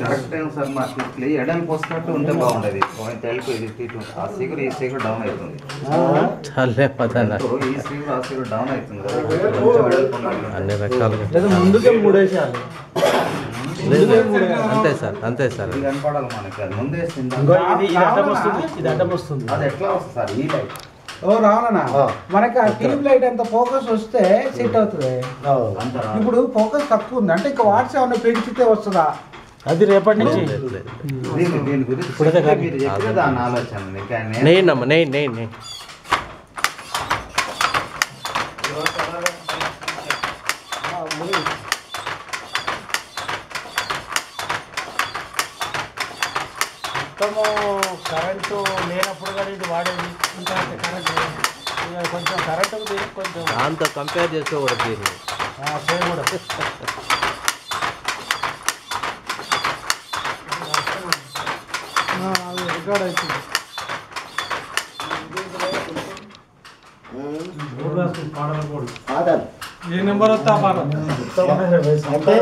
Correct time sir మా ఎడని పోసినట్టు ఉంటే బాగుండేది. పోయిన తెలుపు ఇది తీటు ఆ సిగురు ఈ సిగురు డౌన్ అవుతుంది. ఈ సిగురు ఆ సిగురు డౌన్ అవుతుంది ముందుకే మూడేసాలి. అంతే సార్ అంతే సార్. కనపడాలి మనకి. అది ముందే ఇది అడ్డం వస్తుంది ఇది అడ్డం వస్తుంది. అది ఎట్లా వస్తుంది సార్? ఈ లైట్ ఓ రావణ మనకి ఆ ట్యూబ్ లైట్ అంత ఫోకస్ వస్తే సెట్ అవుతుంది. ఇప్పుడు ఫోకస్ తక్కువ ఉంది? అంటే ఇంకా వాట్స్ ఏమన్నా పెంచితే వస్తుందా? అది రేపటి నుంచి. దీని గురించి దాని ఆలోచన నేను అమ్మ నేను నేను నేను మొత్తము కరెంటు లేనప్పుడు కానీ ఇది వాడేది. ఇంకా కరెంట్ ఇక కొంచెం కరెంటు దీనికి కొంచెం దాంతో కంపేర్ చేసుకోకూడదు దీన్ని. ఆ, చేయకూడదు రికార్డ్ అవుతుంది ఏ నెంబర్ వస్తా అంటే